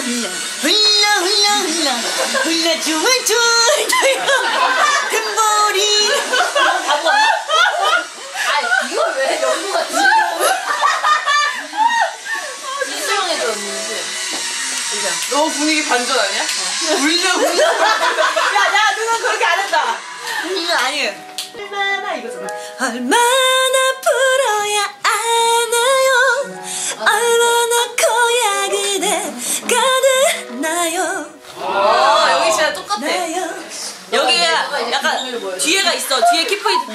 흘러 흘러 흘러 흘러 흘러 춤을 춰요 금보리. 아 이걸 왜 연구가 진정해줘 민수 너무 분위기 반전 아니야? 울려 울려. 야야 누나 그렇게 안 이거 아니에요. 얼마나 이거잖아. 얼마나 약간 뒤에가 있어. 뒤에 키포인트